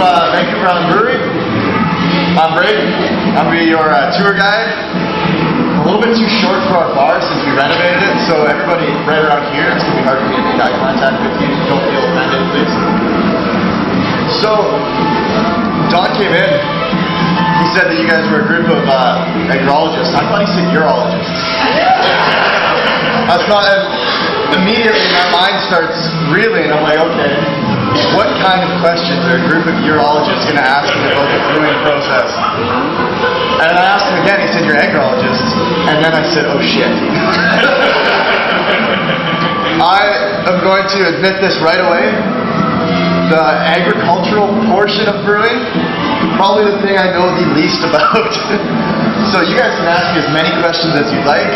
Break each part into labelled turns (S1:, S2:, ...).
S1: uh, Vancouver Island Brewery. I'm Rick. I'm be your uh, tour guide. A little bit too short for our bar since we renovated it, so everybody right around here, it's gonna be hard for me to make eye contact with you. Don't feel offended, please. So, Don came in. He said that you guys were a group of uh, agrologists. I thought he said urologists. That's not. Immediately my mind starts reeling. I'm like, okay, what kind of questions are a group of urologists going to ask about the brewing process? And I asked him again. He said, "You're agrologist," and then I said, "Oh shit." I am going to admit this right away. The agricultural portion of brewing, probably the thing I know the least about. so you guys can ask me as many questions as you'd like,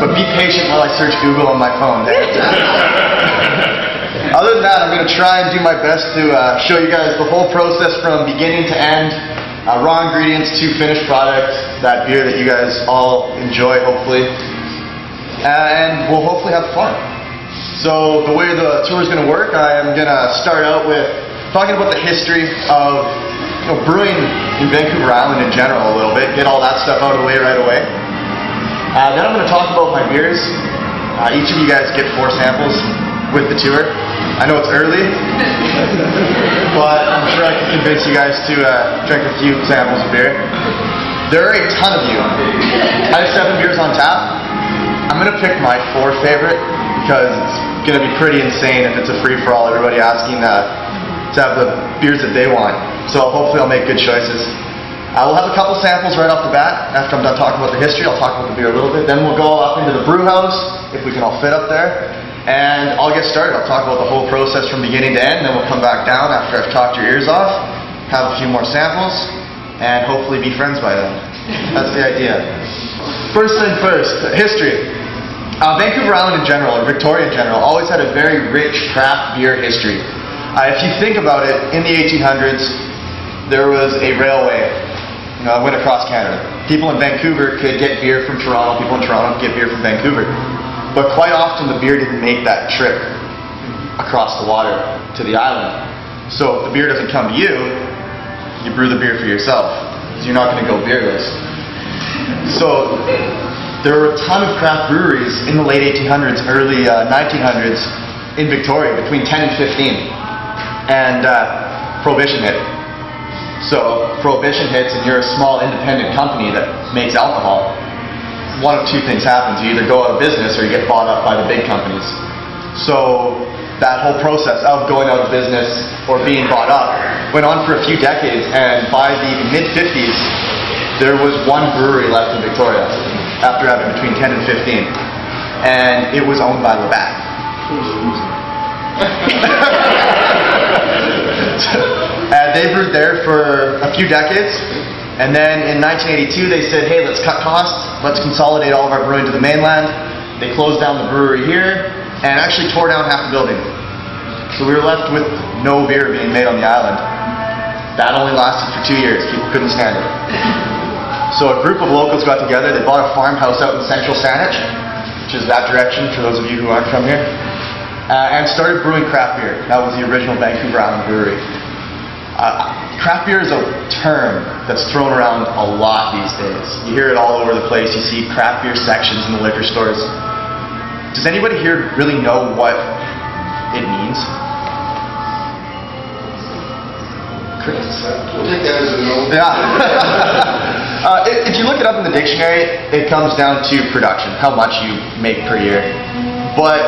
S1: but be patient while I search Google on my phone. Other than that, I'm going to try and do my best to uh, show you guys the whole process from beginning to end, uh, raw ingredients to finished product, that beer that you guys all enjoy, hopefully. And we'll hopefully have fun. So the way the tour is going to work, I am going to start out with talking about the history of you know, brewing in Vancouver Island in general a little bit, get all that stuff out of the way right away. Uh, then I'm going to talk about my beers. Uh, each of you guys get four samples with the tour. I know it's early, but I'm sure I can convince you guys to uh, drink a few samples of beer. There are a ton of you. I have seven beers on tap. I'm going to pick my four favorite because it's going to be pretty insane if it's a free for all. Everybody asking uh, to have the beers that they want. So hopefully I'll make good choices. I will have a couple samples right off the bat. After I'm done talking about the history, I'll talk about the beer a little bit. Then we'll go up into the brew house if we can all fit up there. And I'll get started. I'll talk about the whole process from beginning to end. Then we'll come back down after I've talked your ears off, have a few more samples, and hopefully be friends by then. That's the idea. First thing first, history. Uh, Vancouver Island in general, or Victoria in general, always had a very rich craft beer history. Uh, if you think about it, in the 1800s, there was a railway that went across Canada. People in Vancouver could get beer from Toronto, people in Toronto could get beer from Vancouver. But quite often the beer didn't make that trip across the water to the island. So if the beer doesn't come to you, you brew the beer for yourself. Because you're not going to go beerless. So there were a ton of craft breweries in the late 1800s, early uh, 1900s in Victoria, between 10 and 15. And uh, Prohibition hit. So Prohibition hits and you're a small independent company that makes alcohol one of two things happens. You either go out of business or you get bought up by the big companies. So that whole process of going out of business or being bought up went on for a few decades, and by the mid 50s, there was one brewery left in Victoria after having between 10 and 15, and it was owned by Labatt. and they brewed there for a few decades, and then in 1982, they said, hey, let's cut costs, let's consolidate all of our brewing to the mainland. They closed down the brewery here and actually tore down half the building. So we were left with no beer being made on the island. That only lasted for two years. People couldn't stand it. So a group of locals got together. They bought a farmhouse out in central Saanich, which is that direction for those of you who aren't from here, uh, and started brewing craft beer. That was the original Vancouver Island Brewery. Uh, craft beer is a term that's thrown around a lot these days. You hear it all over the place. You see craft beer sections in the liquor stores. Does anybody here really know what it means? Chris? Yeah. uh, if, if you look it up in the dictionary, it comes down to production, how much you make per year. But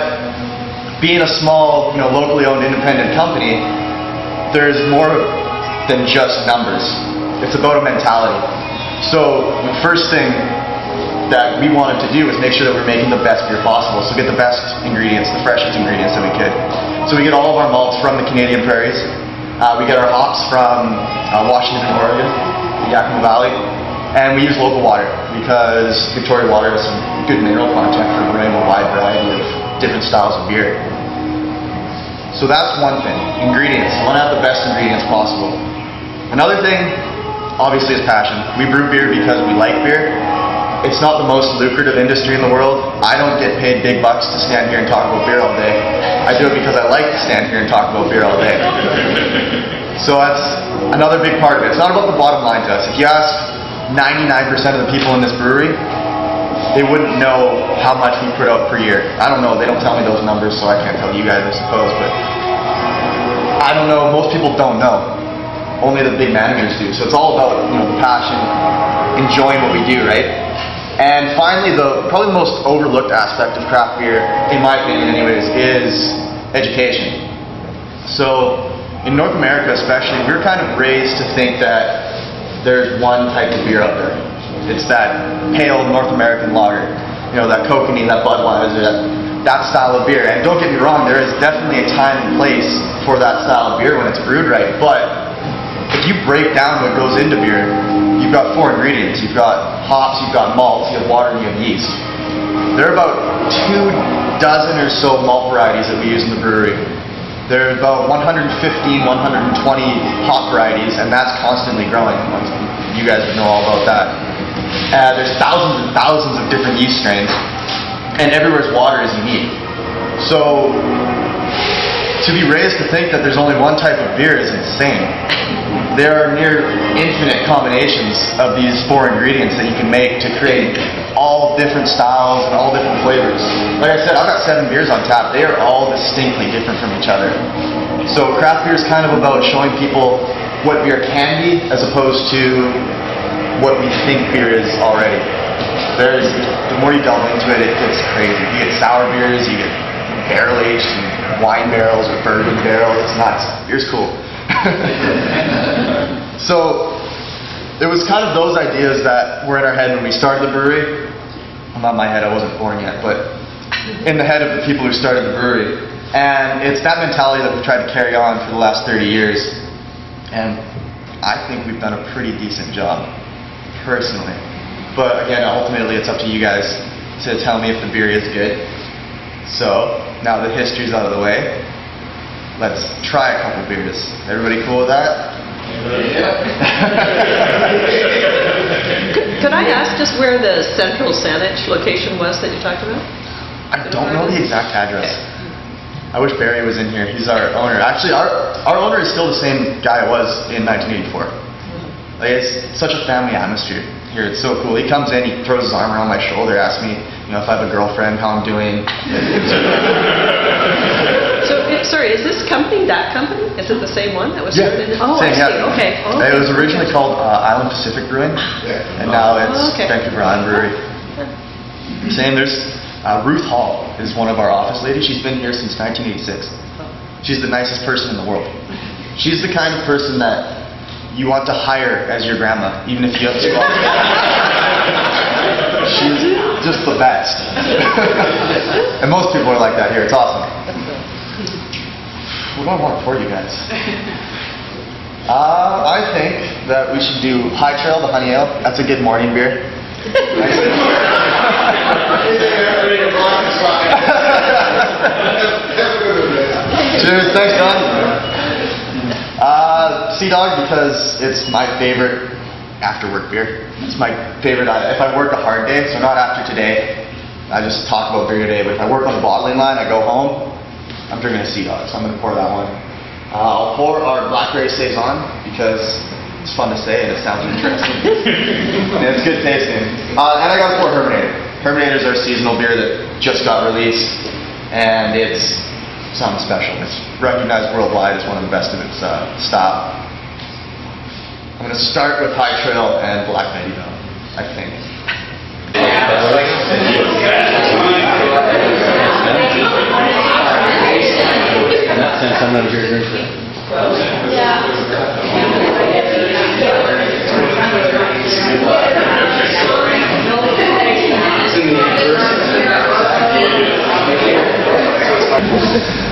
S1: being a small, you know, locally owned independent company, there's more than just numbers. It's about a mentality. So the first thing that we wanted to do was make sure that we're making the best beer possible. So get the best ingredients, the freshest ingredients that we could. So we get all of our malts from the Canadian prairies. Uh, we get our hops from uh, Washington and Oregon, the Yakima Valley, and we use local water because Victoria water has some good mineral content for a wide variety of different styles of beer. So that's one thing. Ingredients. You want to have the best ingredients possible. Another thing, obviously, is passion. We brew beer because we like beer. It's not the most lucrative industry in the world. I don't get paid big bucks to stand here and talk about beer all day. I do it because I like to stand here and talk about beer all day. So that's another big part of it. It's not about the bottom line to us. If you ask 99% of the people in this brewery, they wouldn't know how much we put out per year. I don't know. They don't tell me those numbers, so I can't tell you guys, I suppose. But I don't know. Most people don't know. Only the big managers do. So it's all about you know the passion, enjoying what we do, right? And finally, the probably the most overlooked aspect of craft beer, in my opinion, anyways, is education. So in North America, especially, we're kind of raised to think that there's one type of beer out there. It's that pale North American lager, you know, that Kokanee, that Budweiser, that, that style of beer. And don't get me wrong, there is definitely a time and place for that style of beer when it's brewed right. But if you break down what goes into beer, you've got four ingredients. You've got hops, you've got malt, you have water, and you have yeast. There are about two dozen or so malt varieties that we use in the brewery. There are about 115, 120 hop varieties, and that's constantly growing. You guys know all about that. Uh, there's thousands and thousands of different yeast strains, and everywhere's water is unique. So to be raised to think that there's only one type of beer is insane. There are near infinite combinations of these four ingredients that you can make to create all different styles and all different flavors. Like I said, I've got seven beers on tap. They are all distinctly different from each other. So craft beer is kind of about showing people what beer can be as opposed to what we think beer is already. There's the more you delve into it, it gets crazy. You get sour beers, you get barrel aged wine barrels or bourbon barrels. It's nuts. Beer's cool. so it was kind of those ideas that were in our head when we started the brewery. Well, not my head, I wasn't born yet, but in the head of the people who started the brewery. And it's that mentality that we've tried to carry on for the last 30 years. And I think we've done a pretty decent job, personally. But again, ultimately, it's up to you guys to tell me if the beer is good. So, now the history's out of the way, let's try a couple beers. Everybody cool with that?
S2: could, could I ask just where the central Saanich location was that you talked about?
S1: I don't know the exact address. I wish Barry was in here. He's our owner. Actually, our our owner is still the same guy it was in 1984. Like it's such a family atmosphere here. It's so cool. He comes in, he throws his arm around my shoulder, asks me, you know, if I have a girlfriend, how I'm doing.
S2: so, sorry, is this company that company? Is it the same one that was
S1: yeah.
S2: started? Oh,
S1: same,
S2: I see.
S1: Yeah.
S2: Okay. Oh,
S1: It was originally called uh, Island Pacific Brewing, and now it's
S2: oh, okay.
S1: Vancouver Island Brewery. Same. There's uh, Ruth Hall is one of our office ladies. She's been here since 1986. She's the nicest person in the world. She's the kind of person that you want to hire as your grandma, even if you have to. She's just the best. and most people are like that here. It's awesome. What do I want for you guys? Uh, I think that we should do High Trail, the Honey Ale. That's a good morning beer. Cheers, thanks, Don. Uh, Sea Dog because it's my favorite after work beer. It's my favorite. Uh, if I work a hard day, so not after today, I just talk about beer today. But if I work on the bottling line, I go home, I'm drinking a Sea Dog, so I'm going to pour that one. Uh, I'll pour our Blackberry Saison because it's fun to say and it sounds interesting. and it's good tasting. Uh, and I got to pour Hermannator. Hermannator is our seasonal beer that just got released, and it's something special. It's recognized worldwide as one of the best of its uh, style. I'm going to start with High Trail and Black Betty though, I think.
S3: In that sense, I'm not a beer drinker.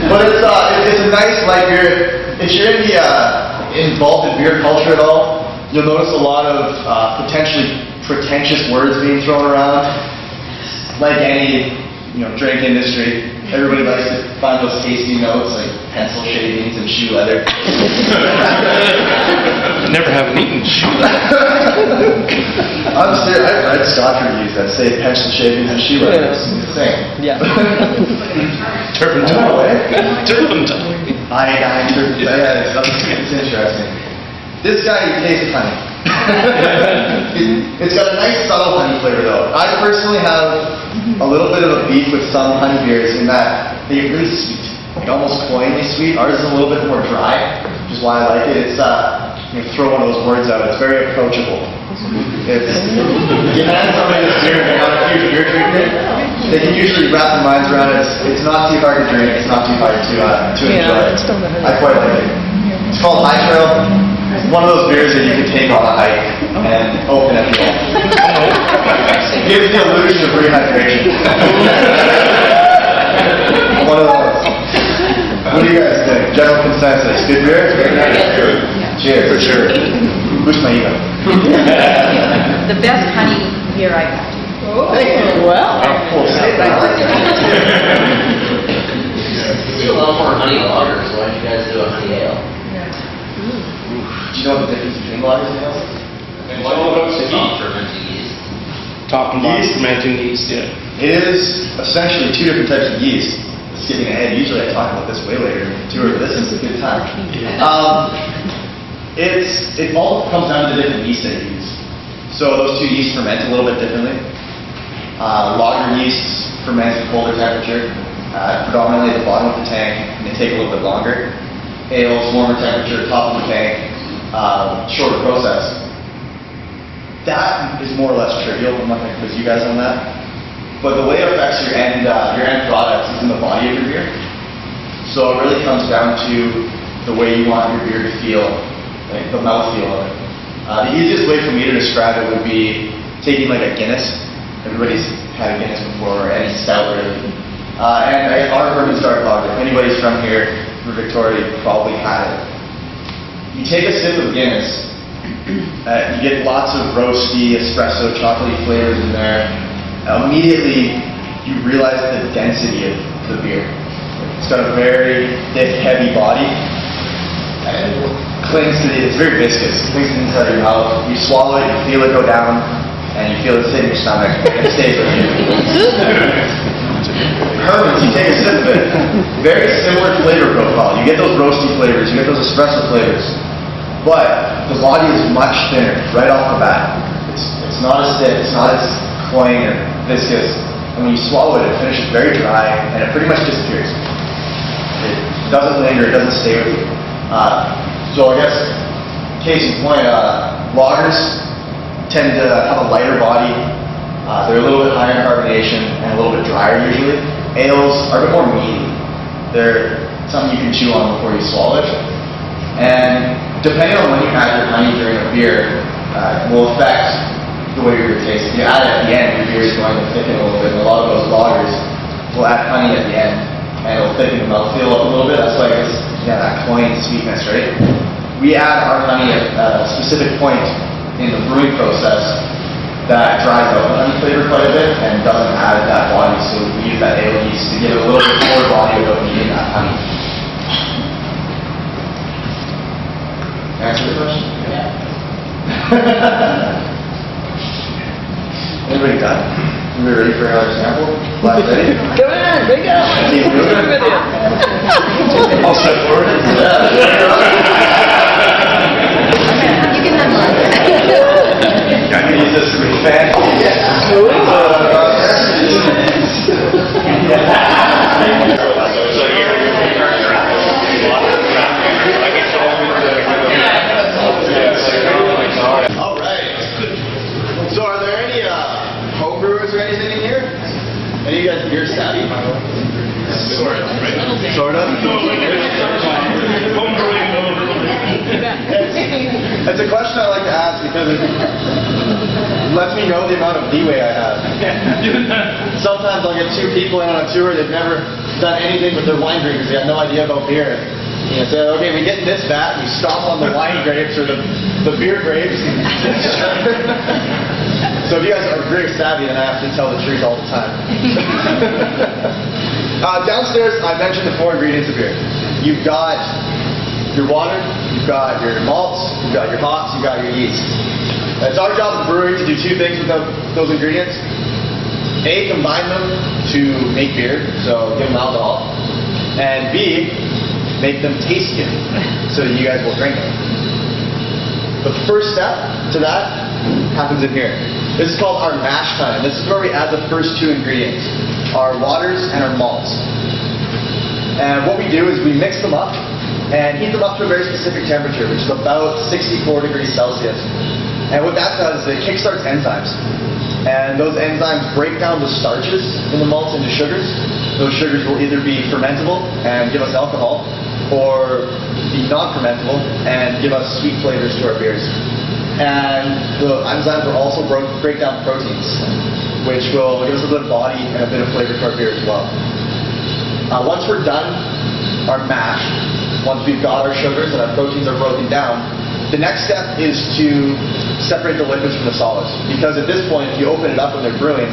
S1: But it's uh, light beer. If you're in the uh, involved in beer culture at all, you'll notice a lot of uh, potentially pretentious words being thrown around. Like any you know drink industry, Everybody likes to find those tasty notes like pencil shavings and shoe leather.
S3: Never have an eaten shoe.
S1: I'm serious. I've read Scotch reviews that say pencil shavings and shoe leather. It's insane.
S4: Yeah.
S3: Turpentine.
S1: No way.
S3: Turpentine.
S1: Iodine, turpentine. Yeah, it's, it's interesting. This guy, he tastes honey. it's got a nice subtle honey flavor though. I personally have a little bit of a beef with some honey beers in that they're really sweet, like almost cloyingly sweet. Ours is a little bit more dry, which is why I like it. It's uh, you know, throw one of those words out. It's very approachable. It's you hand somebody this beer and they're not a huge beer drinker. They can usually wrap their minds around it. It's, it's not too hard to drink. It's not too hard to uh, to enjoy.
S4: it's still not hard.
S1: I quite like it. It's called High Trail. It's one of those beers that you can take on a hike and open at the end. Gives the illusion of rehydration. one of those. What do you guys think? General consensus. Good beer? Cheers. For sure. Boost my ego.
S5: The best honey beer I've had.
S4: Oh, well,
S1: Oh, say that. I like.
S6: Do a lot more honey lagers, why don't you guys do a honey ale?
S1: Do you know the difference between lagers and ales?
S6: Top fermented yeast.
S3: Top and bottom
S1: Yeast.
S3: fermenting yeast, yeah.
S1: It is essentially two different types of yeast. Skipping ahead, usually I talk about this way later. Tour, this is a good time. Um, it's it all comes down to the different yeast that you use. So those two yeasts ferment a little bit differently. Uh, lager yeasts ferment at colder temperature, uh, predominantly at the bottom of the tank, and they take a little bit longer. Ales, warmer temperature, top of the tank, uh, shorter process. That is more or less trivial. I'm not going to quiz you guys on that. But the way it affects your end, uh, your end product is in the body of your beer. So it really comes down to the way you want your beer to feel, like the mouthfeel of it. Uh, the easiest way for me to describe it would be taking like a Guinness. Everybody's had a Guinness before, or any stout really. Uh, and I, our bourbon dark lager. Anybody's from here, from Victoria, probably had it. You take a sip of Guinness, uh, you get lots of roasty, espresso, chocolatey flavors in there. Immediately, you realize the density of the beer. It's got a very thick, heavy body. And it clings to the, it's very viscous. It clings to the inside of your mouth. You swallow it, you feel it go down, and you feel it sit in your stomach, and it stays with you. Hermann's, you take a sip of it. Very similar flavor profile. You get those roasty flavors, you get those espresso flavors. But the body is much thinner right off the bat. It's, it's not as thick, it's not as cloying or viscous. And when you swallow it, it finishes very dry and it pretty much disappears. It doesn't linger, it doesn't stay with you. Uh, so I guess, case in point, uh, lagers tend to have a lighter body. Uh, they're a little bit higher in carbonation and a little bit drier usually. Ales are a bit more meaty. They're something you can chew on before you swallow it. And depending on when you add your honey during a beer, uh, will affect the way your beer tastes. If you add it at the end, your beer is going to thicken a little bit. And a lot of those lagers will add honey at the end, and it'll thicken the mouthfeel up a little bit. That's why it's yeah, that cloying sweetness, right? We add our honey at a specific point in the brewing process that dries out the honey flavor quite a bit and doesn't add that body. So we use that ale yeast to give it a little bit more body without needing that honey. Answer the question?
S6: Yeah.
S1: Anybody done? We ready for another sample? Last
S4: come on, bring it.
S1: Keep moving.
S3: I'll step forward.
S5: You can have.
S1: I can use this to be fancy. All right. So are there any uh, home brewers or anything in here? Any of you guys beer savvy? Sort of, right? Sort of? It's a question I like to ask because it lets me know the amount of leeway I have. Sometimes I'll get two people in on a tour, they've never done anything with their wine drinkers, they have no idea about beer. You know, say, okay, we get in this vat, we stomp on the wine grapes or the, the beer grapes. so if you guys are very savvy, then I have to tell the truth all the time. Uh, downstairs, I mentioned the four ingredients of beer. You've got your water, you've got your malts, you've got your hops, you've got your yeast. It's our job as a brewery to do two things with those ingredients. A, combine them to make beer, so give them alcohol. And B, make them taste good, so that you guys will drink them. The first step to that happens in here. This is called our mash tun. This is where we add the first two ingredients, our waters and our malts. And what we do is we mix them up and heat them up to a very specific temperature, which is about 64 degrees Celsius. And what that does is it kickstarts enzymes. And those enzymes break down the starches in the malts into sugars. Those sugars will either be fermentable and give us alcohol, or be non-fermentable and give us sweet flavors to our beers. And the enzymes will also break down proteins, which will give us a bit of body and a bit of flavor to our beer as well. Uh, once we're done our mash, once we've got our sugars and our proteins are broken down, the next step is to separate the liquids from the solids. Because at this point, if you open it up when they're brewing,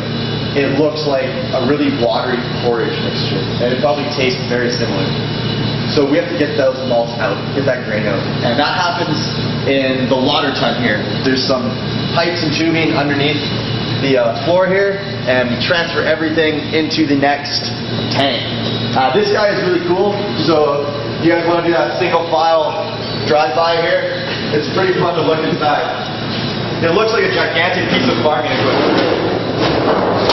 S1: it looks like a really watery porridge mixture. And it probably tastes very similar. So we have to get those malts out, get that grain out. And that happens in the lauter tun here. There's some pipes and tubing underneath the uh, floor here, and we transfer everything into the next tank. Uh, this guy is really cool, so you guys want to do that single file drive-by here? It's pretty fun to look inside. It looks like a gigantic piece of farming equipment.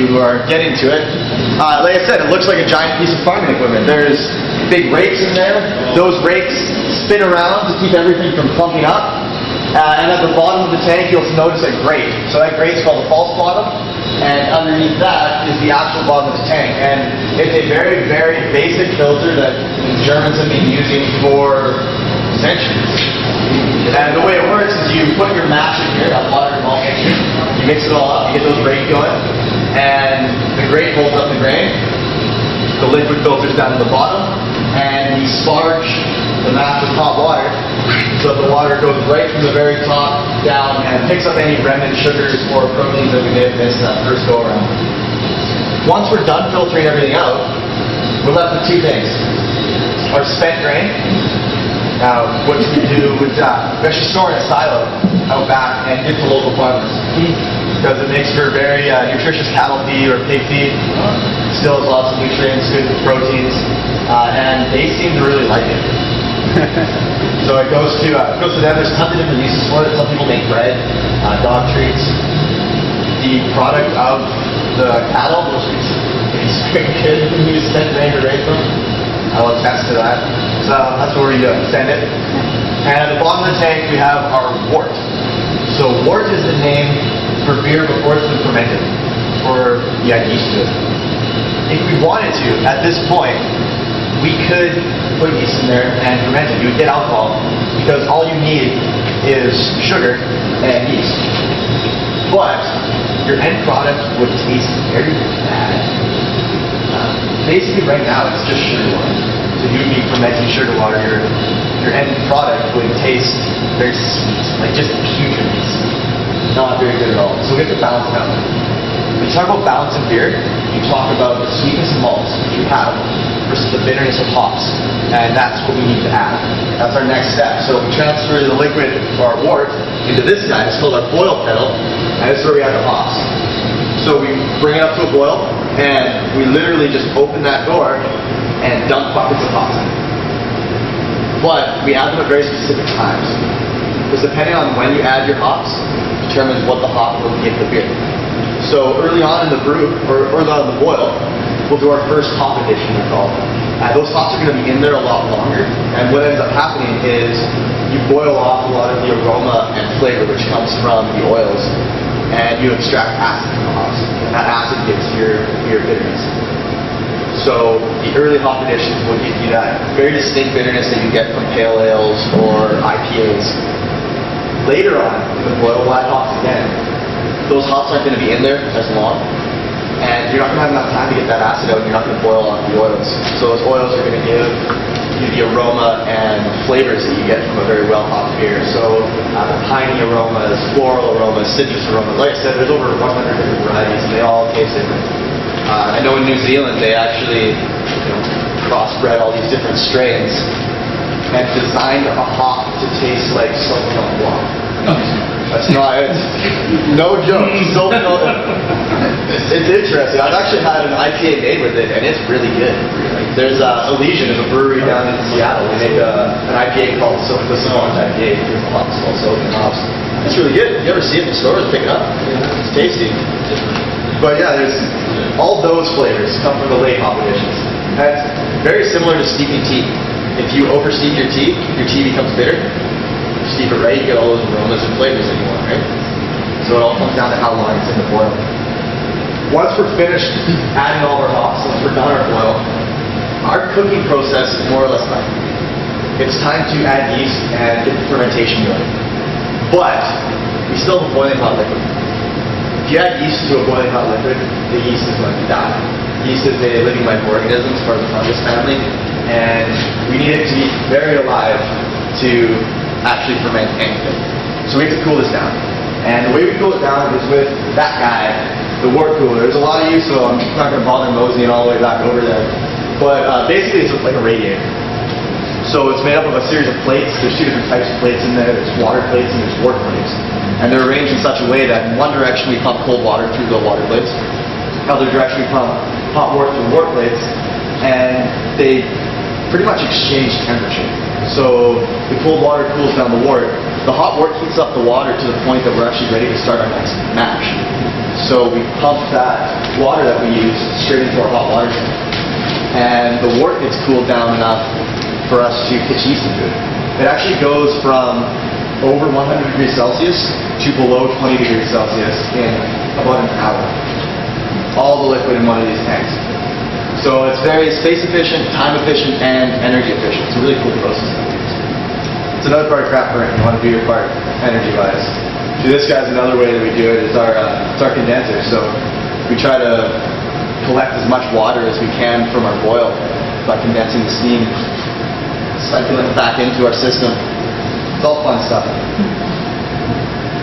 S1: You who are getting to it, uh, like I said, it looks like a giant piece of farming equipment. There's big rakes in there. Those rakes spin around to keep everything from clumping up. Uh, and at the bottom of the tank, you'll notice a grate. So that grate is called a false bottom. And underneath that is the actual bottom of the tank. And it's a very, very basic filter that Germans have been using for centuries. And the way it works is you put your mash in here, that water and malt mixture, you mix it all up, you get those grate going, and the grate holds up the grain. The liquid filters down to the bottom, and we sparge the mash with hot water, so the water goes right from the very top down and picks up any remnant sugars or proteins that we may have missed that first go around. Once we're done filtering everything out, we're left with two things. Our spent grain, now, what do we do with that? We actually store in a silo out back and give to local farmers because it makes for very uh, nutritious cattle feed or pig feed. Still has lots of nutrients, good proteins, uh, and they seem to really like it. so it goes to uh, goes to them. There's tons of different uses for it. Some people make bread, uh, dog treats. The product of the cattle, which is very good. We use spent grain to raise them. I will attest to that. So that's where we uh, send it. And at the bottom of the tank, we have our wort. So wort is the name for beer before it's been fermented, or you add yeast to. If we wanted to, at this point, we could put yeast in there and ferment it. You would get alcohol because all you need is sugar and yeast. But your end product would taste very bad. Uh, basically, right now, it's just sugar water. So you would be fermenting sugar water. Your your end product would taste very sweet, like just putrid. Not very good at all. So we have to balance it out. When you talk about balance in beer, you talk about the sweetness of malts, that you have, versus the bitterness of hops. And that's what we need to add. That's our next step. So we transfer the liquid for our wort into this guy. It's called our boil kettle. And is where we add the hops. So we bring it up to a boil, and we literally just open that door and dump buckets of hops in. But we add them at very specific times. Because depending on when you add your hops, determines what the hop will give the beer. So early on in the brew, or early on in the boil, we'll do our first hop addition, we call it. Uh, those hops are going to be in there a lot longer, and what ends up happening is you boil off a lot of the aroma and flavor which comes from the oils, and you extract acid from the hops, and that acid gives your beer bitterness. So the early hop additions will give you that very distinct bitterness that you get from pale ales or IPAs. Later on in the boil, add hops again. Those hops aren't going to be in there as long, and you're not going to have enough time to get that acid out. and You're not going to boil off the oils. So those oils are going to give you the aroma and flavors that you get from a very well hopped beer. So uh, piney aromas, floral aromas, citrus aromas. Like I said, there's over 100 different varieties, and they all taste different. Uh, I know in New Zealand they actually you know, crossbred all these different strains and designed a hop to taste like Sauvignon Blanc. That's not it's, no joke. No, it's, it's interesting. I've actually had an IPA made with it, and it's really good. There's uh, Elysian, is a brewery down in Seattle. They make a, an IPA called so the Savant IPA. Sauvignon. It's really good. You ever see it in the stores? Pick it up. It's tasty. But yeah, there's all those flavors come from the late hop additions. That's very similar to steepy tea. If you oversteep your tea, your tea becomes bitter. Steep it right, you get all those aromas and flavors that you want, right? So it all comes down to how long it's in the boil. Once we're finished adding all our hops, once we're done our boil, our cooking process is more or less done. It's time to add yeast and get the fermentation going. But we still have a boiling hot liquid. If you add yeast to a boiling hot liquid, the yeast is going to die. Yeast is a living microorganism, it's part of the fungus family, and we need it to be very alive to actually ferment anything. So we have to cool this down. And the way we cool it down is with that guy, the wort cooler. There's a lot of you, so I'm not going to bother moseying all the way back over there. But uh, basically, it's like a radiator. So it's made up of a series of plates. There's two different types of plates in there. There's water plates and there's wort plates. And they're arranged in such a way that in one direction we pump cold water through the water plates. Other direction we pump hot wort through the wort plates. And they pretty much exchange temperature. So the cold water cools down the wort. The hot wort heats up the water to the point that we're actually ready to start our next mash. So we pump that water that we use straight into our hot water tank. And the wort gets cooled down enough for us to pitch yeast into it. It actually goes from over 100 degrees Celsius to below 20 degrees Celsius in about an hour. All the liquid in one of these tanks. So it's very space efficient, time efficient, and energy efficient. It's a really cool process. It's another part of craft brewing. You want to do your part energy wise. See, this guy's another way that we do it. It's our uh, it's our condenser. So we try to collect as much water as we can from our boil by condensing the steam, cycling it back into our system. It's all fun stuff.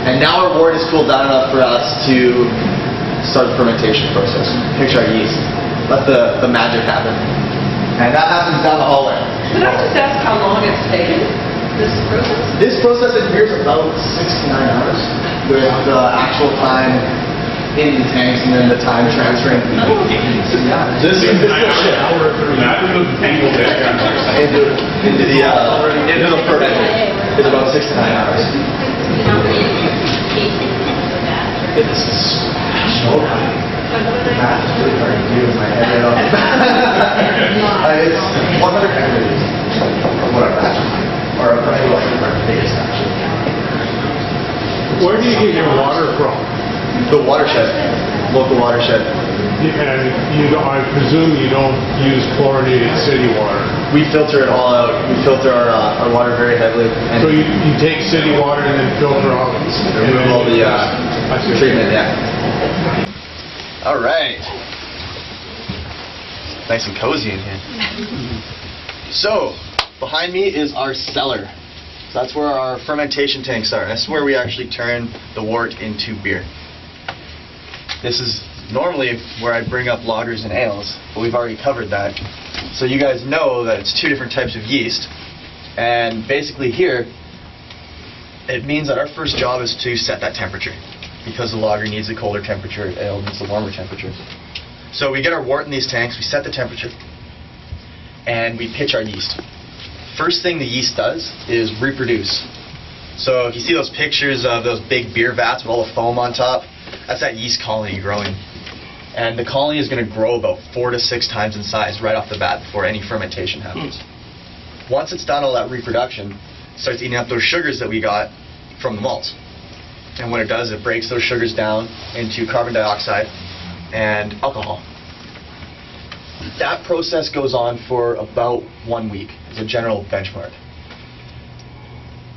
S1: And now our wort is cooled down enough for us to start the fermentation process. Picture our yeast. Let the, the magic happen. And that happens down the hallway.
S2: Could I just ask how long it's taken, this process?
S1: This process in here is about six to nine hours with the actual time in the tanks and then the time transferring. So, yeah, this is this is the shit. Into, into the uh, into the fermenter is about six to nine hours. It's so high. Math is really hard to do in my head the. Uh, it's 100 calories of what our batch is, or a pretty like our biggest actually.
S7: Where do you get your water from?
S1: The watershed, local watershed.
S7: And you I presume you don't use chlorinated city water.
S1: We filter it all out. We filter our, uh, our water very heavily. And
S7: So you, you take city water and then filter out. and
S1: remove all the uh, treatment, yeah. All right. Nice and cozy in here. So, behind me is our cellar. So that's where our fermentation tanks are. That's where we actually turn the wort into beer. This is normally where I bring up lagers and ales, but we've already covered that. So you guys know that it's two different types of yeast. And basically here, it means that our first job is to set that temperature because the lager needs a colder temperature, ale needs a warmer temperature. So we get our wort in these tanks, we set the temperature, and we pitch our yeast. First thing the yeast does is reproduce. So if you see those pictures of those big beer vats with all the foam on top, that's that yeast colony growing. And the colony is going to grow about four to six times in size right off the bat before any fermentation happens. Once it's done all that reproduction, it starts eating up those sugars that we got from the malts. And when it does, it breaks those sugars down into carbon dioxide and alcohol. That process goes on for about one week as a general benchmark.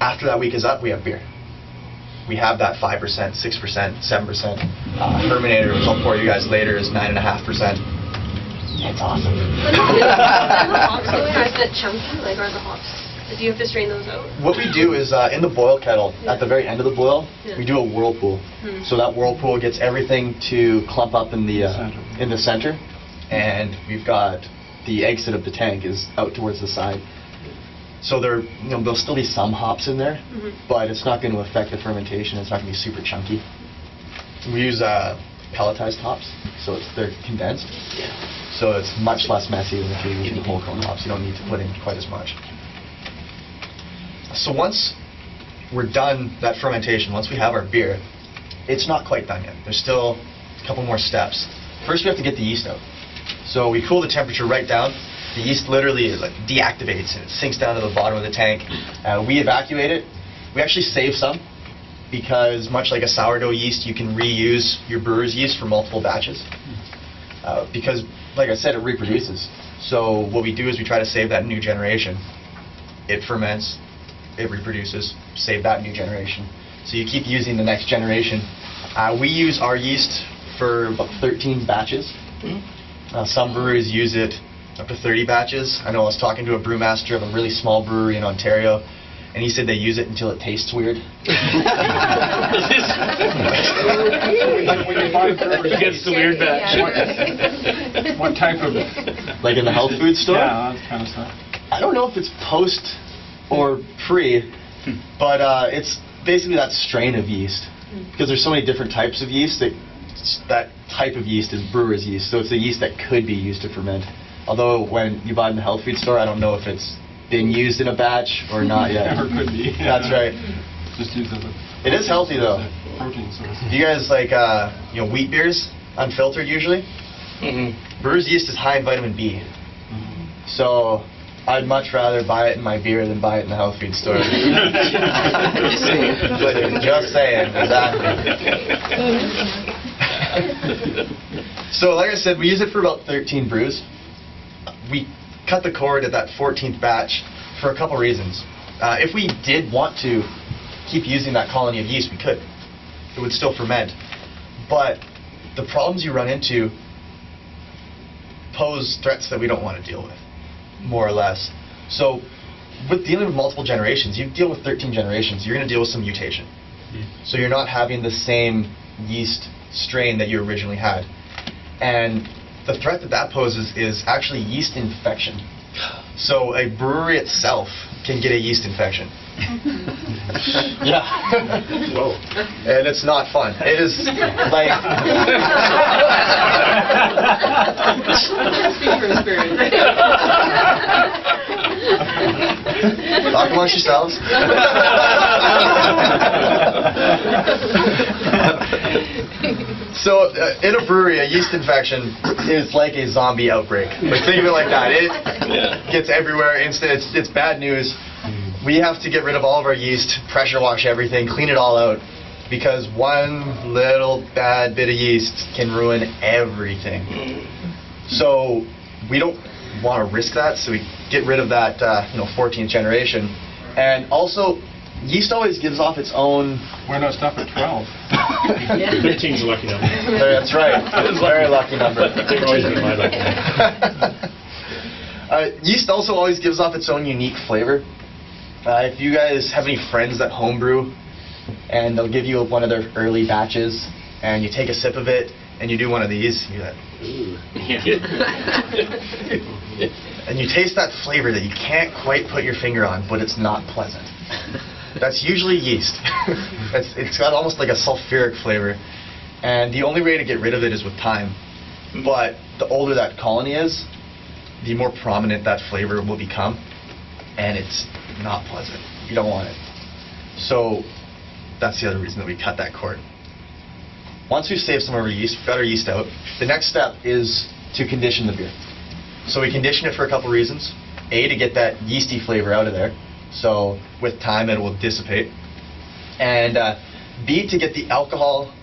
S1: After that week is up, we have beer. we have that 5%, 6%, 7%. Uh, Hermannator, which I'll pour you guys later, is 9.5%. It's awesome.
S8: The hops go in, is it chunky? Like, are the hops? Do you have to strain those out?
S1: What we do is uh, in the boil kettle, at the very end of the boil,
S8: Yeah.
S1: we do a whirlpool.
S8: Hmm.
S1: So that whirlpool gets everything to clump up in the uh, in the center, and we've got the exit of the tank is out towards the side. So there, you know, there'll still be some hops in there,
S8: Mhm.
S1: but it's not going to affect the fermentation. It's not going to be super chunky. We use uh, pelletized hops, so it's they're condensed. Yeah. So it's much less messy than if you use using whole cone hops. You don't need to put in quite as much. So once we're done that fermentation, once we have our beer, it's not quite done yet. There's still a couple more steps. First, we have to get the yeast out. So we cool the temperature right down. The yeast literally like deactivates and it sinks down to the bottom of the tank. Uh, we evacuate it. We actually save some because much like a sourdough yeast, you can reuse your brewer's yeast for multiple batches. Uh, because, like I said, it reproduces. So what we do is we try to save that new generation. It ferments, it reproduces, save that new generation. So you keep using the next generation. Uh, we use our yeast for about 13 batches. Uh, some breweries use it up to 30 batches. I know I was talking to a brewmaster of a really small brewery in Ontario, and he said they use it until it tastes weird.
S9: It gets the weird batch.
S7: What type of,
S1: like in the health food store?
S7: yeah, that kind of stuff.
S1: I don't know if it's post or free, but uh, it's basically that strain of yeast. Because there's so many different types of yeast that that type of yeast is brewer's yeast. So it's the yeast that could be used to ferment. Although when you buy it in the health food store, I don't know if it's been used in a batch or not yet.
S7: Or could be.
S1: That's right.
S7: Just use it
S1: It is healthy though.
S7: protein source.
S1: Do you guys like uh, you know wheat beers unfiltered usually? Brewer's yeast is high in vitamin B. So I'd much rather buy it in my beer than buy it in the health food store. Just saying, exactly. so like I said, we use it for about 13 brews. We cut the cord at that 14th batch for a couple reasons. Uh, if we did want to keep using that colony of yeast, we could. It would still ferment. But the problems you run into pose threats that we don't want to deal with, more or less. So, with dealing with multiple generations, you deal with 13 generations, you're going to deal with some mutation. Mm-hmm. So, you're not having the same yeast strain that you originally had. And the threat that that poses is actually yeast infection. So, a brewery itself can get a yeast infection. yeah.
S9: Whoa.
S1: And it's not fun. It is like.
S2: Speak from experience.
S1: Talk amongst yourselves. so, uh, in a brewery, a yeast infection is like a zombie outbreak. Like, think of it like that. It gets everywhere instant. It's, it's bad news. We have to get rid of all of our yeast, pressure wash everything, clean it all out. Because one little bad bit of yeast can ruin everything. So we don't want to risk that, so we get rid of that, uh, you know, 14th generation. And also, yeast always gives off its own.
S7: Why not stop at 12?
S9: 15 is a lucky number.
S1: That's right, very lucky number.
S9: They've always been my lucky number.
S1: uh, yeast also always gives off its own unique flavor. Uh, if you guys have any friends that homebrew, and they'll give you one of their early batches, and you take a sip of it, and you do one of these, you're like, and you taste that flavor that you can't quite put your finger on, but it's not pleasant. That's usually yeast. it's, it's got almost like a sulfuric flavor, and the only way to get rid of it is with time. But the older that colony is, the more prominent that flavor will become, and it's not pleasant. You don't want it. So that's the other reason that we cut that cord. Once we've saved some of our yeast, we've got our yeast out, the next step is to condition the beer. So we condition it for a couple reasons. A, to get that yeasty flavor out of there. So with time it will dissipate. And uh, B, to get the alcohol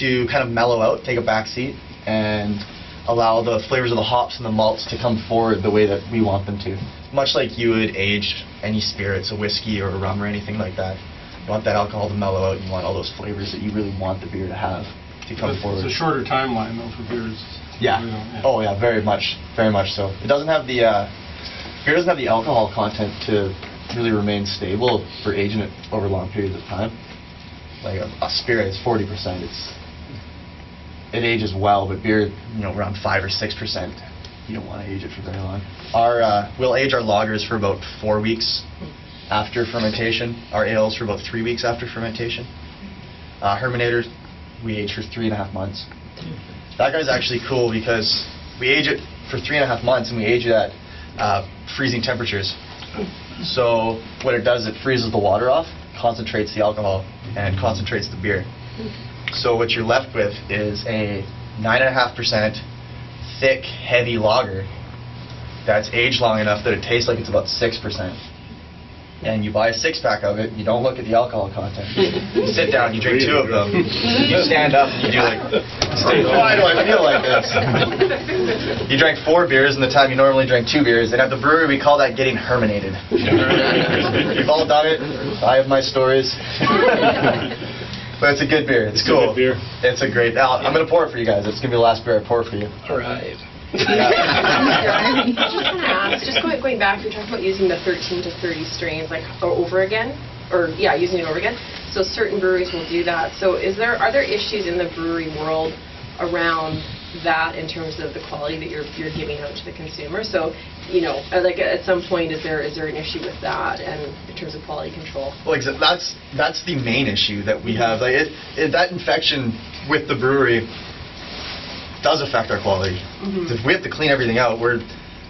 S1: to kind of mellow out, take a back seat, and allow the flavors of the hops and the malts to come forward the way that we want them to. Much like you would age any spirits, a whiskey or a rum or anything like that. You want that alcohol to mellow out. And you want all those flavors that you really want the beer to have to come
S7: It's
S1: forward.
S7: It's a shorter timeline though for beers.
S1: Yeah.
S7: You know,
S1: Oh yeah, very much, very much so. It doesn't have the uh, beer doesn't have the alcohol content to really remain stable for aging it over long periods of time. Like a, a spirit is forty percent. It's it ages well, but beer, you know, around five or six percent. You don't want to age it for very long. Our uh, we'll age our lagers for about four weeks after fermentation. Our ales for about three weeks after fermentation. Uh, Hermannators we age for three and a half months. That guy's actually cool because we age it for three and a half months and we age it at uh, freezing temperatures. So what it does, is it freezes the water off, concentrates the alcohol, and concentrates the beer. So what you're left with is a nine and a half percent thick, heavy lager that's aged long enough that it tastes like it's about six percent. And you buy a six pack of it. You don't look at the alcohol content. You sit down, you drink two of them. You stand up and you do like, why do I feel like this? You drank four beers in the time you normally drink two beers, and at the brewery we call that getting herminated. You've all done it. I have my stories. But it's a good beer. It's,
S9: It's a
S1: cool.
S9: good beer.
S1: It's a great. Now, I'm gonna pour it for you guys. It's gonna be the last beer I pour for you.
S9: All right.
S8: I was just gonna ask, just going, going back, we talked about using the 13 to 30 strains like over again, or yeah, using it over again. So certain breweries will do that. So is there are there issues in the brewery world around that in terms of the quality that you're you're giving out to the consumer? So you know, uh, like at some point, is there is there an issue with that and in terms of quality control?
S1: Well, that's that's the main issue that we have. Like it, it, that infection with the brewery does affect our quality. If we have to clean everything out, we're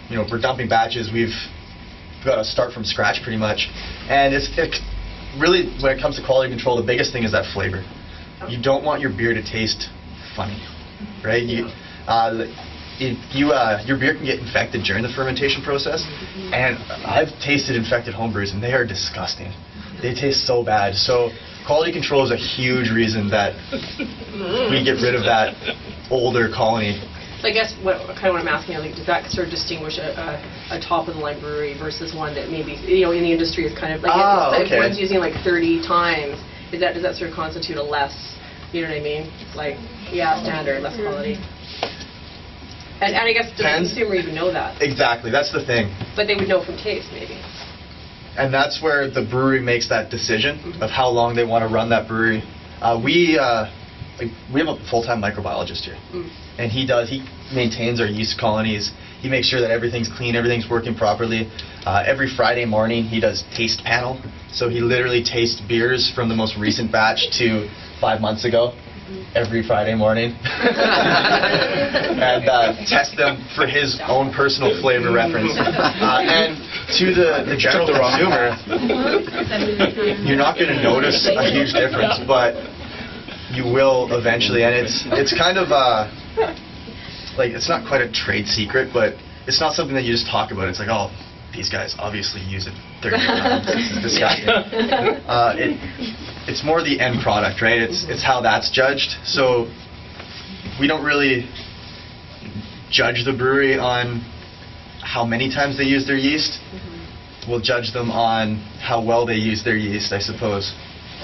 S1: you know we're dumping batches. We've got to start from scratch pretty much, and it's it, really when it comes to quality control, the biggest thing is that flavor. You don't want your beer to taste funny, right? You, uh, if you uh, your beer can get infected during the fermentation process, and I've tasted infected homebrews and they are disgusting. They taste so bad. So quality control is a huge reason that we get rid of that older colony.
S8: So I guess what kind of what I'm asking, like, does that sort of distinguish a, a, a top of the line brewery versus one that maybe you know in the industry is kind of like
S1: Ah,
S8: if, if
S1: okay.
S8: one's using like 30 times, is that does that sort of constitute a less, you know what I mean? Like yeah, standard, less quality. And, and I guess does the
S1: Depends.
S8: consumer even know that?
S1: Exactly, that's the thing.
S8: But they would know from taste maybe.
S1: and that's where the brewery makes that decision of how long they want to run that brewery. Uh, we uh, like, we have a full-time microbiologist here, and he does he maintains our yeast colonies. He makes sure that everything's clean, everything's working properly. Uh, every Friday morning, he does taste panel, so he literally tastes beers from the most recent batch to five months ago. Every Friday morning, and uh, test them for his own personal flavor reference. Uh, and to the, the general consumer, you're not going to notice a huge difference, but you will eventually. And it's it's kind of uh, like it's not quite a trade secret, but it's not something that you just talk about. It's like, oh, these guys obviously use it 30 times. This is disgusting. Uh, it, it's more the end product, right? It's it's how that's judged. So we don't really judge the brewery on how many times they use their yeast. We'll judge them on how well they use their yeast, I suppose.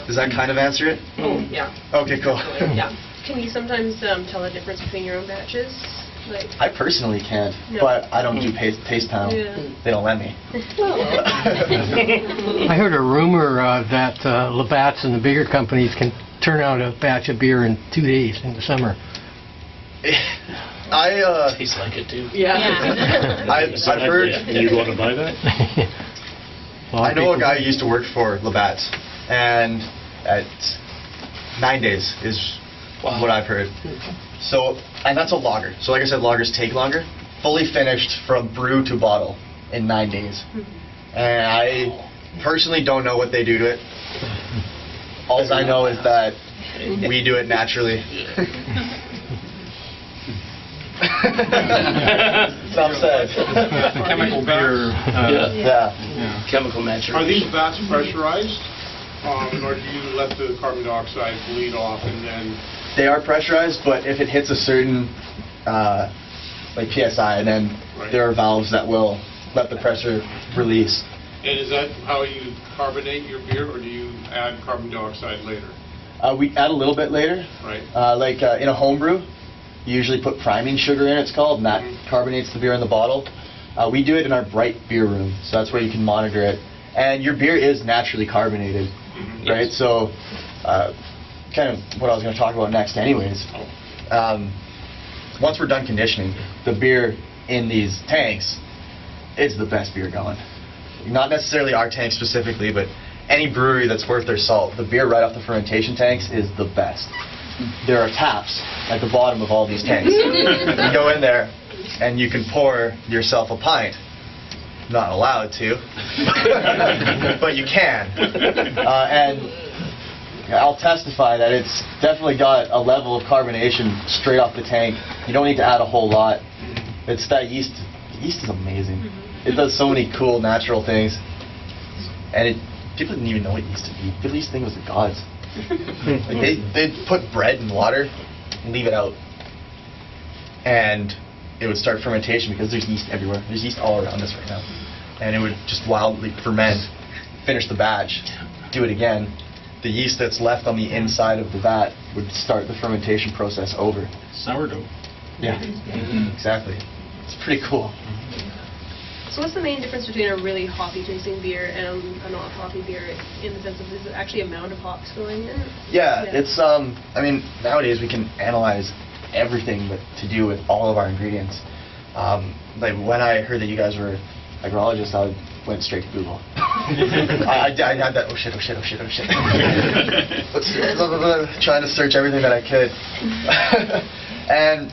S1: Does that kind of answer it?
S8: Yeah.
S1: Okay, cool.
S8: Yeah.
S10: Can you sometimes um, tell the difference between your own batches? Like,
S1: I personally can't,
S10: No.
S1: but I don't do taste, taste panel.
S10: Yeah.
S1: They don't let me.
S11: I heard a rumor uh, that uh, Labatt's and the bigger companies can turn out a batch of beer in two days in the summer.
S1: I uh,
S9: Tastes like it too.
S8: Yeah.
S1: I've,
S9: So
S1: I've heard.
S9: You want to buy that?
S1: I know a guy who used to work for Labatt's, and at nine days is what I've heard. So, and that's a lager. So, like I said, lagers take longer. Fully finished from brew to bottle in nine days. And I personally don't know what they do to it. All I know is that we do it naturally. Enough said.
S7: Chemical beer.
S9: Yeah.
S1: Yeah.
S9: Chemical maturation.
S7: Are these vats pressurized? Um, or do you let the carbon dioxide bleed off and then,
S1: They are pressurized, but if it hits a certain uh, like psi, then
S7: Right.
S1: there are valves that will let the pressure release.
S7: and is that how you carbonate your beer, or do you add carbon dioxide later,
S1: Uh, we add a little bit later,
S7: right?
S1: uh, like uh, in a homebrew. You usually put priming sugar in. It's called, and that carbonates the beer in the bottle. Uh, we do it in our bright beer room, so that's where you can monitor it. And your beer is naturally carbonated, right? So, uh, kind of what I was going to talk about next, anyways. Um, once we're done conditioning, the beer in these tanks is the best beer going. Not necessarily our tank specifically, but any brewery that's worth their salt, the beer right off the fermentation tanks is the best. There are taps at the bottom of all these tanks. you go in there and you can pour yourself a pint. Not allowed to, but you can. Uh, and I'll testify that it's definitely got a level of carbonation straight off the tank. You don't need to add a whole lot. It's that yeast. Yeast is amazing. It does so many cool natural things, and it people didn't even know what yeast to be. People used to think it was the gods. like they they'd put bread in water and leave it out, and it would start fermentation because there's yeast everywhere. There's yeast all around us right now, and it would just wildly ferment. Finish the batch, do it again. The yeast that's left on the inside of the vat would start the fermentation process over.
S9: Sourdough.
S1: Yeah, exactly. It's pretty cool.
S10: So what's the main difference between a really hoppy tasting beer and a not hoppy beer in the sense of is it actually amount of hops going in?
S1: Yeah, it's um. I mean, nowadays we can analyze everything that to do with all of our ingredients. Um, like when I heard that you guys were agrologists, I went straight to Google. I, I, I had that. Oh shit! Oh shit! Oh shit! Oh shit! Trying to search everything that I could, and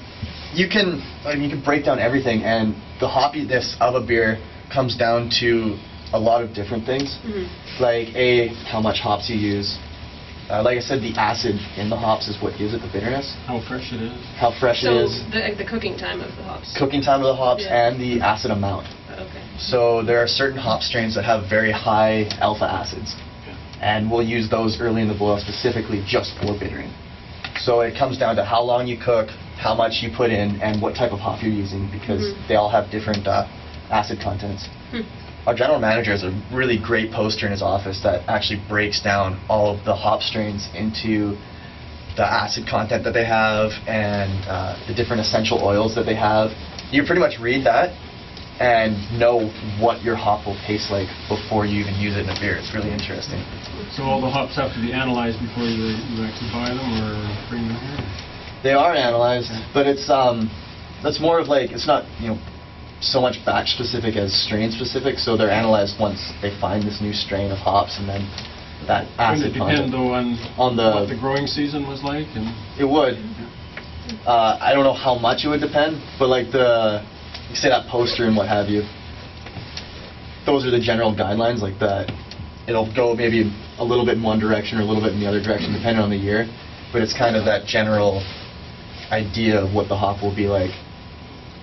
S1: you can I mean, you can break down everything, and the hoppiness of a beer comes down to a lot of different things, like a how much hops you use. Uh, like I said, the acid in the hops is what gives it the bitterness.
S9: How fresh it is.
S1: How fresh
S10: so
S1: it is,
S10: the, the cooking time of the hops.
S1: cooking time of the hops,
S10: Yeah.
S1: and the acid amount.
S10: Okay.
S1: So there are certain hop strains that have very high alpha acids, and we'll use those early in the boil specifically just for bittering. So it comes down to how long you cook, how much you put in, and what type of hop you're using because
S10: Mhm.
S1: they all have different uh, acid contents.
S10: Hmm.
S1: Our general manager has a really great poster in his office that actually breaks down all of the hop strains into the acid content that they have and uh, the different essential oils that they have. You pretty much read that and know what your hop will taste like before you even use it in a beer. It's really interesting.
S9: So all the hops have to be analyzed before you, you actually buy them or bring them here?
S1: They are analyzed, but it's um, that's more of like it's not you know so much batch specific as strain specific. So they're analyzed once they find this new strain of hops, and then that
S9: Wouldn't
S1: acid
S9: it depend
S1: content.
S9: though on,
S1: On the-
S9: what the growing season was like and
S1: It would. Uh, I don't know how much it would depend, but like the, you say that poster and what have you. Those are the general guidelines, like that. It'll go maybe a little bit in one direction or a little bit in the other direction, depending on the year. But it's kind of that general idea of what the hop will be like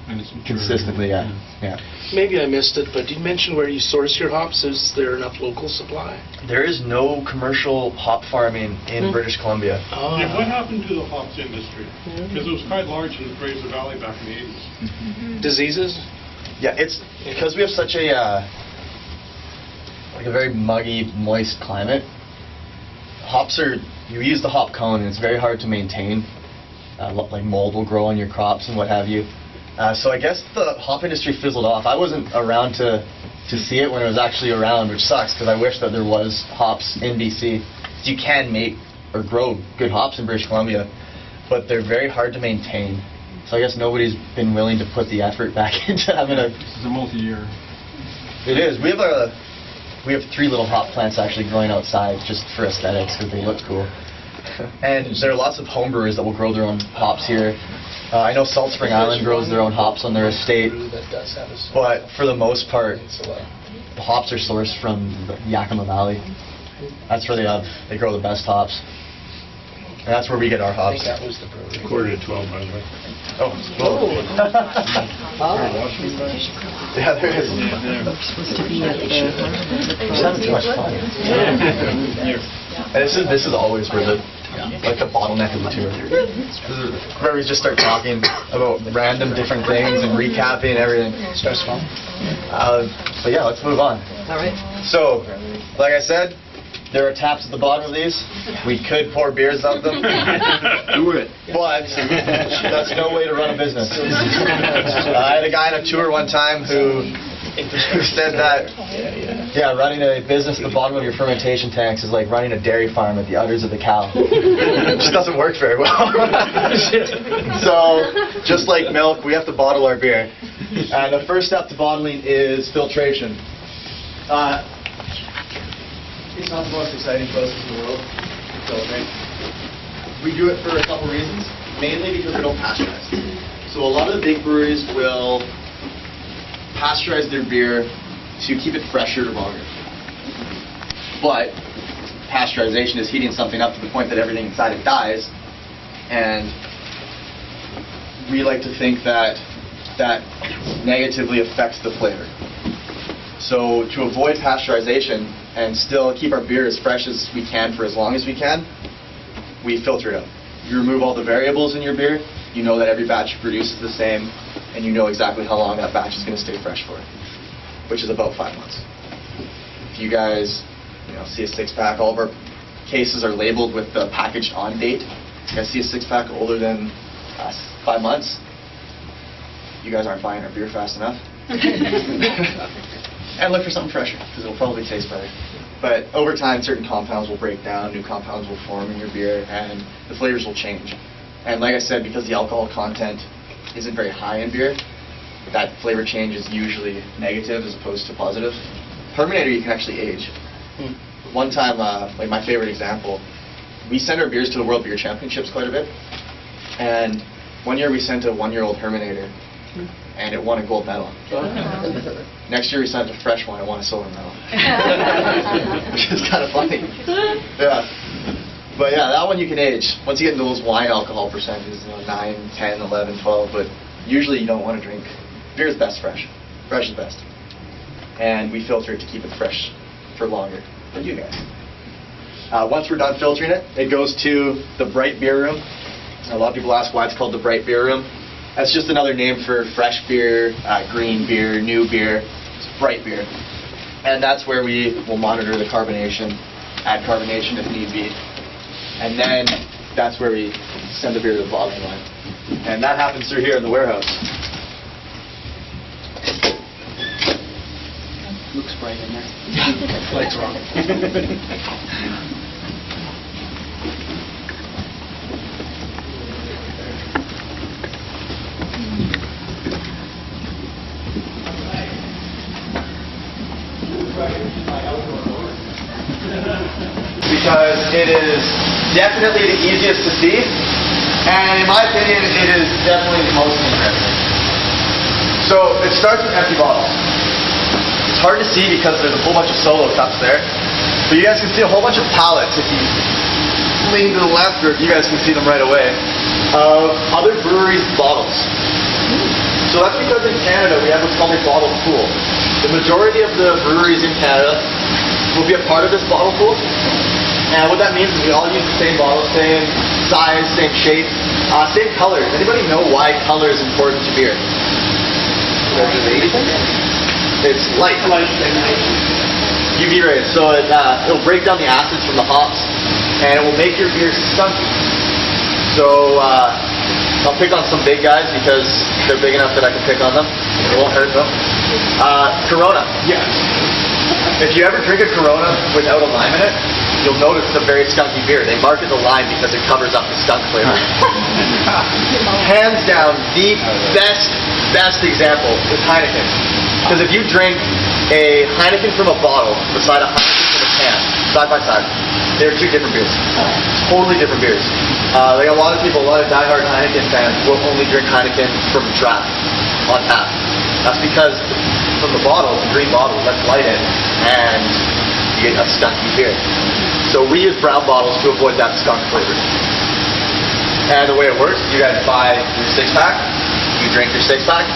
S9: and it's mature.
S1: consistently. Yeah, yeah.
S12: Maybe I missed it, but did you mentioned where you source your hops. Is there enough local supply?
S1: There is no commercial hop farming in
S12: Hmm.
S1: British Columbia.
S12: Oh.
S7: Yeah, what happened to the hops industry? Because it was quite large in the Fraser Valley back in the 80s.
S12: Diseases?
S1: Yeah, it's because we have such a uh, like a very muggy, moist climate. Hops are you use the hop cone, and it's very hard to maintain. Uh, like mold will grow on your crops and what have you. Uh, so I guess the hop industry fizzled off. I wasn't around to to see it when it was actually around, which sucks because I wish that there was hops in BC. You can make or grow good hops in British Columbia, but they're very hard to maintain. So I guess nobody's been willing to put the effort back into having a
S9: This is a multi-year.
S1: it is. We have a we have three little hop plants actually growing outside just for aesthetics because they look cool. And there are lots of home brewers that will grow their own hops here. Uh, I know Salt Spring Island grows their own hops on their estate,
S12: That does have a
S1: but for the most part, the hops are sourced from the Yakima Valley. That's where they have they grow the best hops, and that's where we get our hops.
S12: that was the brewery.
S9: Quarter to 12, by the way.
S1: Oh, whoa. yeah, there is. Just having too much fun. And this is this is always where the like the bottleneck of the tour. Is Where we just start talking about random different things and recapping everything. Uh, but yeah, let's move on.
S2: All right.
S1: So, like I said, There are taps at the bottom of these. We could pour beers out them.
S3: Do it.
S1: But that's no way to run a business. I had a guy on a tour one time who, who said that, yeah, running a business at the bottom of your fermentation tanks is like running a dairy farm at the udders of the cow. it just doesn't work very well. so, just like milk, we have to bottle our beer. And the first step to bottling is filtration. Uh, it's not the most exciting process in the world, filtering. We do it for a couple reasons. Mainly because we don't pasteurize. So a lot of the big breweries will pasteurize their beer to keep it fresher longer. But pasteurization is heating something up to the point that everything inside it dies, and we like to think that that negatively affects the flavor. So to avoid pasteurization and still keep our beer as fresh as we can for as long as we can, we filter it out. You remove all the variables in your beer, you know that every batch you produce is the same, and you know exactly how long that batch is going to stay fresh for, which is about five months. If you guys you know, see a six pack, all of our cases are labeled with the packaged on date. If you guys see a six pack older than uh, five months, you guys aren't buying our beer fast enough. and look for something fresher because it'll probably taste better. But over time, certain compounds will break down, new compounds will form in your beer, and the flavors will change. And like I said, because the alcohol content isn't very high in beer, that flavor change is usually negative as opposed to positive. Hermannator you can actually age. One time, uh, like my favorite example, we send our beers to the World Beer Championships quite a bit, and one year we sent a one-year-old Hermannator, and it won a gold medal. Next year we sent a fresh one, it won a silver medal. Which is kind of funny. Yeah. But yeah, that one you can age. Once you get into those wine alcohol percentages, you know, 9, 10, 11, 12, but usually you don't want to drink. Beer is best fresh. Fresh is best. And we filter it to keep it fresh for longer for you guys. Uh, once we're done filtering it, it goes to the bright beer room. A lot of people ask why it's called the bright beer room. That's just another name for fresh beer, uh, green beer, new beer. It's bright beer. And that's where we will monitor the carbonation, add carbonation if need be. And then that's where we send the beer to the bottling line. And that happens through here in the warehouse.
S12: Looks bright in there. Lights are on.
S1: because it is definitely the easiest to see, and in my opinion, it is definitely the most interesting. So it starts with empty bottles. It's hard to see because there's a whole bunch of solo cups there, but you guys can see a whole bunch of pallets if you lean to the left, or you guys can see them right away, of other breweries' bottles. So that's because in Canada we have what's called a bottle pool. The majority of the breweries in Canada will be a part of this bottle pool. And what that means is we all use the same bottle, same size, same shape, uh, same color. Anybody know why color is important to beer? It's light. UV rays. So it, uh, it'll break down the acids from the hops, and it will make your beer skunky. So uh, I'll pick on some big guys because they're big enough that I can pick on them. It won't hurt them. Uh, Corona.
S7: Yes.
S1: If you ever drink a Corona without a lime in it, you'll notice it's a very skunky beer. They market the lime because it covers up the skunk flavor. Hands down, the best, best example is Heineken. Because if you drink a Heineken from a bottle beside a Heineken from a can, side by side, they're two different beers. Totally different beers. Uh, like a lot of people, a lot of diehard Heineken fans will only drink Heineken from a draft on tap. That's because from the bottle, the green bottle, lets light in, and you get a skunky beer. So we use brown bottles to avoid that skunk flavor. And the way it works, you guys buy your six pack, you drink your six pack,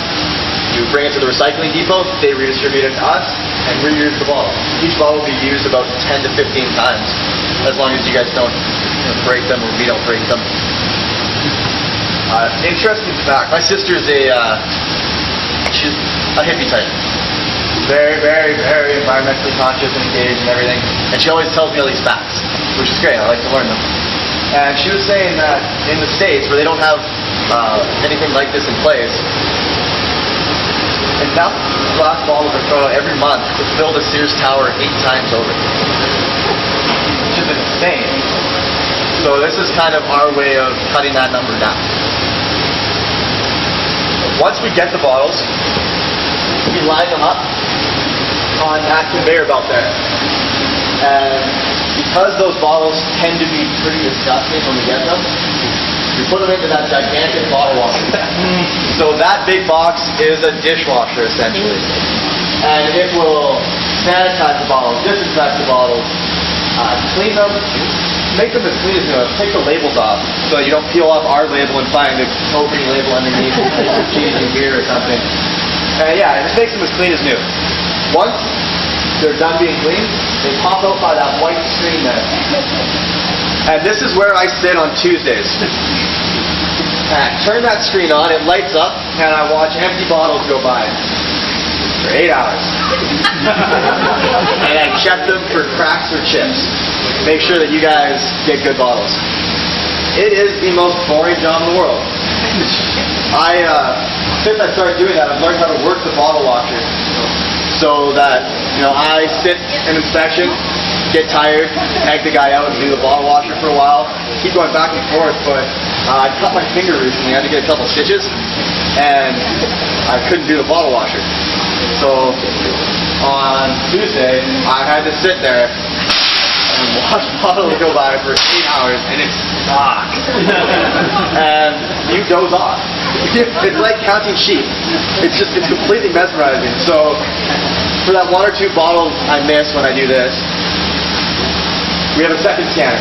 S1: you bring it to the recycling depot, they redistribute it to us, and we use the bottle. Each bottle will be used about 10 to 15 times, as long as you guys don't you know, break them or we don't break them. Uh, interesting fact, my sister's a, uh, she's a hippie type. Very, very, very environmentally conscious and engaged and everything. And she always tells me all these facts, which is great. I like to learn them. And she was saying that in the States, where they don't have uh, anything like this in place, enough glass bottles are thrown every month to fill the Sears Tower eight times over. Which is insane. So this is kind of our way of cutting that number down. Once we get the bottles, we line them up on that conveyor belt there. And because those bottles tend to be pretty disgusting when we get them, we put them into that gigantic bottle washer. so that big box is a dishwasher essentially. And it will sanitize the bottles, disinfect the bottles, uh, clean them, make them as clean as you know, take the labels off so you don't peel off our label and find the opening label underneath changing beer or something. And yeah, it just makes them as clean as new. Once they're done being clean, they pop out by that white screen there. And this is where I sit on Tuesdays. And turn that screen on, it lights up, and I watch empty bottles go by for eight hours. and I check them for cracks or chips. Make sure that you guys get good bottles. It is the most boring job in the world. I, uh, since I started doing that, I've learned how to work the bottle washer so that, you know, I sit in inspection, get tired, tag the guy out and do the bottle washer for a while, keep going back and forth, but uh, I cut my finger recently, I had to get a couple stitches, and I couldn't do the bottle washer. So on Tuesday, I had to sit there and watch bottles go by for eight hours, and it sucks. and you doze off. It's like counting sheep. It's just, it's completely mesmerizing. So for that one or two bottles I miss when I do this, we have a second scanner.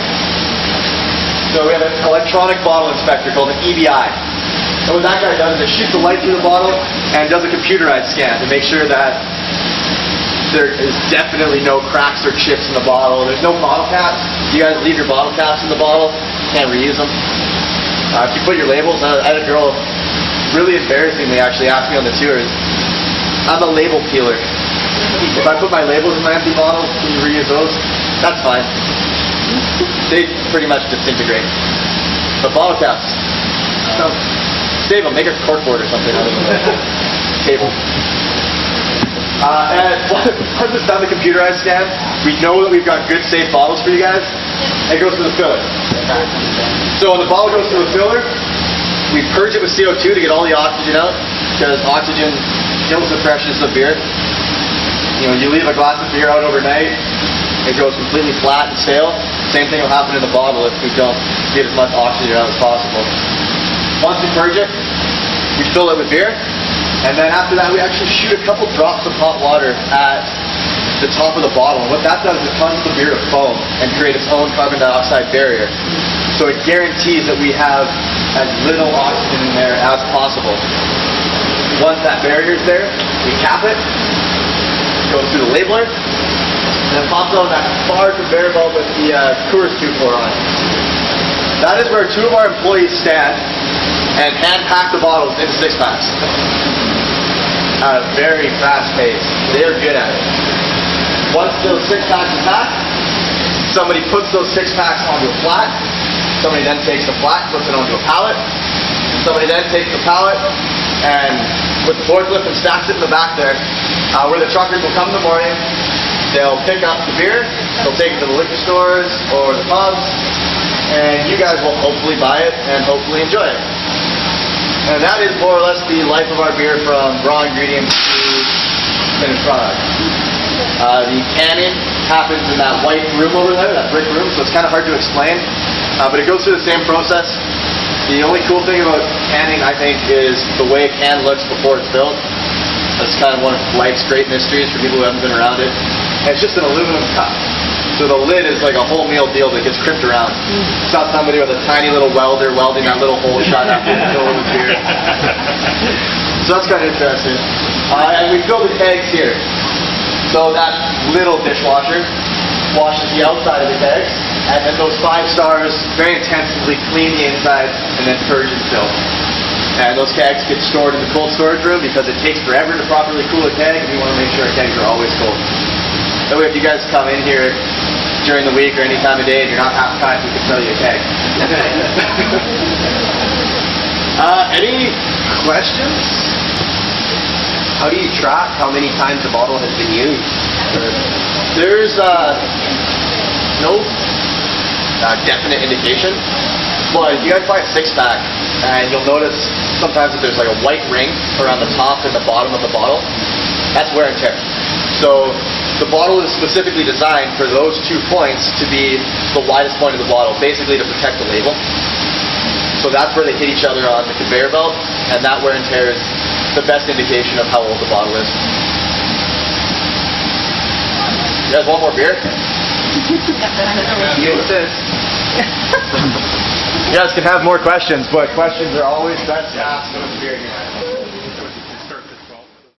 S1: So we have an electronic bottle inspector called an EBI. And what that guy does is it shoots a light through the bottle and does a computerized scan to make sure that there is definitely no cracks or chips in the bottle. There's no bottle caps. You guys leave your bottle caps in the bottle. Can't reuse them. Uh, if you put your labels, I had a girl really embarrassingly actually ask me on the tours, I'm a label peeler. If I put my labels in my empty bottles, can you reuse those? That's fine. They pretty much disintegrate. But bottle caps, no. Save them. Make a corkboard or something out of them. Cable. Uh, and once it's done the computerized scan, we know that we've got good, safe bottles for you guys. It goes to the filler. So when the bottle goes to the filler, we purge it with CO2 to get all the oxygen out, because oxygen kills the freshness of beer. You know, you leave a glass of beer out overnight, it goes completely flat and stale. Same thing will happen in the bottle if we don't get as much oxygen out as possible. Once we purge it, we fill it with beer, and then after that we actually shoot a couple drops of hot water at the top of the bottle. And what that does is causes the beer to foam and create its own carbon dioxide barrier. So it guarantees that we have as little oxygen in there as possible. Once that barrier is there, we cap it, goes through the labeler, and then pops on that far conveyor belt with the uh, Coors 2 on. That is where two of our employees stand and hand pack the bottles into six packs at a very fast pace. They're good at it. Once those six packs are packed, somebody puts those six packs onto a flat. Somebody then takes the flat, puts it onto a pallet. Somebody then takes the pallet and with the forklift and stacks it in the back there, uh, where the truckers will come in the morning. They'll pick up the beer. They'll take it to the liquor stores or the pubs, and you guys will hopefully buy it and hopefully enjoy it. And that is more or less the life of our beer from raw ingredients to finished product. Uh, the canning happens in that white room over there, that brick room, so it's kind of hard to explain. Uh, but it goes through the same process. The only cool thing about canning, I think, is the way a can looks before it's built. That's kind of one of life's great mysteries for people who haven't been around it. And it's just an aluminum cup. So the lid is like a whole meal deal that gets crimped around. It's not somebody with a tiny little welder welding that little hole shut after it's filled with beer. So that's kind of interesting. Uh, and we fill the kegs here. So that little dishwasher washes the outside of the kegs, and then those five stars very intensively clean the inside and then purge and fill. And those kegs get stored in the cold storage room because it takes forever to properly cool a keg, and we want to make sure our kegs are always cold. Way, if you guys come in here during the week or any time of day and you're not half packed, we can sell you a keg. uh, any questions?
S13: How do you track how many times a bottle has been used?
S1: There's uh, no uh, definite indication, but you guys buy a six pack, and you'll notice sometimes that there's like a white ring around the top and the bottom of the bottle, that's wear and tear. So the bottle is specifically designed for those two points to be the widest point of the bottle, basically to protect the label. So that's where they hit each other on the conveyor belt, and that wear and tear is the best indication of how old the bottle is. You guys want more beer?
S13: You insist.
S1: You guys can have more questions, but questions are always best to ask when it's beer in your hand.